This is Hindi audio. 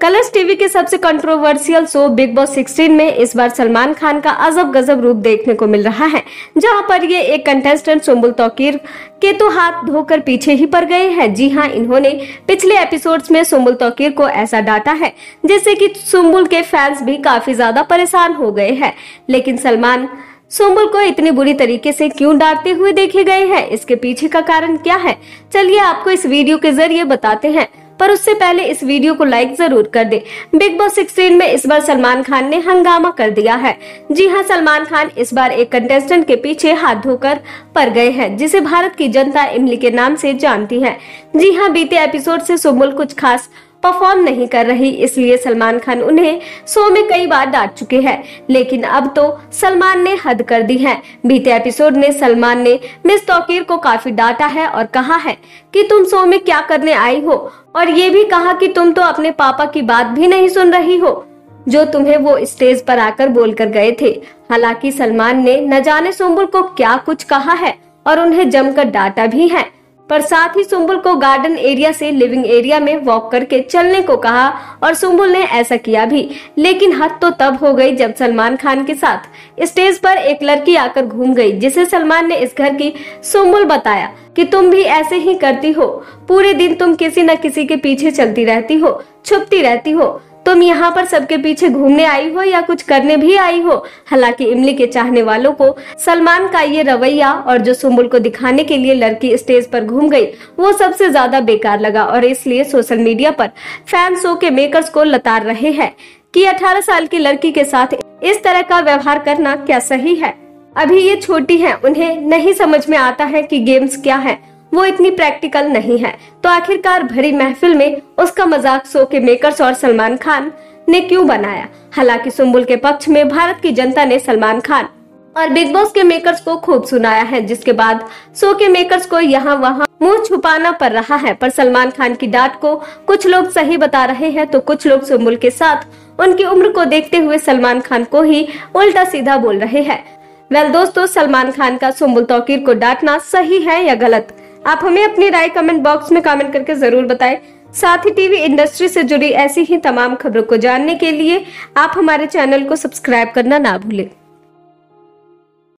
कलर्स टीवी के सबसे कंट्रोवर्शियल शो बिग बॉस 16 में इस बार सलमान खान का अजब गजब रूप देखने को मिल रहा है, जहाँ पर ये एक कंटेस्टेंट सुम्बुल तौकीर के तो हाथ धोकर पीछे ही पड़ गए हैं। जी हाँ, इन्होंने पिछले एपिसोड्स में सुम्बुल तौकीर को ऐसा डांटा है, जिससे कि सुम्बुल के फैंस भी काफ़ी ज़्यादा परेशान हो गए हैं। लेकिन सलमान सुम्बुल को इतनी बुरी तरीके से क्यों डांटते हुए देखे गए हैं? इसके पीछे का कारण क्या है? चलिए आपको इस वीडियो के ज़रिए बताते हैं। पर उससे पहले इस वीडियो को लाइक ज़रूर कर दे। बिग बॉस 16 में इस बार सलमान खान ने हंगामा कर दिया है। जी हाँ सलमान खान इस बार एक कंटेस्टेंट के पीछे हाथ धोकर पड़ गए हैं, जिसे भारत की जनता इमली के नाम से जानती है। जी हाँ बीते एपिसोड से सुमुल कुछ खास परफॉर्म नहीं कर रही, इसलिए सलमान खान उन्हें शो में कई बार डांट चुके हैं। लेकिन अब तो सलमान ने हद कर दी है। बीते एपिसोड में सलमान ने मिस तौकीर को काफ़ी डांटा है और कहा है कि तुम शो में क्या करने आई हो? और ये भी कहा कि तुम तो अपने पापा की बात भी नहीं सुन रही हो, जो तुम्हें वो स्टेज पर आकर बोलकर गए थे। हालाँकि सलमान ने न जाने सुम्बुल को क्या कुछ कहा है और उन्हें जमकर डांटा भी है। पर साथ ही सुम्बुल को गार्डन एरिया से लिविंग एरिया में वॉक करके चलने को कहा और सुम्बुल ने ऐसा किया भी। लेकिन हद तो तब हो गई जब सलमान खान के साथ स्टेज पर एक लड़की आकर घूम गई, जिसे सलमान ने इस घर की सुम्बुल बताया कि तुम भी ऐसे ही करती हो। पूरे दिन तुम किसी न किसी के पीछे चलती रहती हो, छुपती रहती हो। तुम यहाँ पर सबके पीछे घूमने आई हो या कुछ करने भी आई हो? हालाँकि इमली के चाहने वालों को सलमान का ये रवैया और जो सुम्बुल को दिखाने के लिए लड़की स्टेज पर घूम गई, वो सबसे ज़्यादा बेकार लगा और इसलिए सोशल मीडिया पर फ़ैन शो के मेकर्स को लतार रहे हैं कि 18 साल की लड़की के साथ इस तरह का व्यवहार करना क्या सही है? अभी ये छोटी है, उन्हें नहीं समझ में आता है कि गेम्स क्या है। वो इतनी प्रैक्टिकल नहीं है। तो आखिरकार भरी महफिल में उसका मज़ाक शो के मेकर्स और सलमान खान ने क्यों बनाया? हालाँकि सुम्बुल के पक्ष में भारत की जनता ने सलमान खान और बिग बॉस के मेकर्स को खूब सुनाया है, जिसके बाद शो के मेकर्स को यहाँ वहाँ मुँह छुपाना पड़ रहा है। पर सलमान खान की डांट को कुछ लोग सही बता रहे हैं तो कुछ लोग सुम्बुल के साथ उनकी उम्र को देखते हुए सलमान खान को ही उल्टा सीधा बोल रहे हैं। वेल दोस्तों, सलमान खान का सुम्बुल तौकीर को डांटना सही है या गलत? आप हमें अपनी राय कमेंट बॉक्स में कमेंट करके ज़रूर बताएँ। साथ ही टीवी इंडस्ट्री से जुड़ी ऐसी ही तमाम खबरों को जानने के लिए आप हमारे चैनल को सब्सक्राइब करना ना भूलें।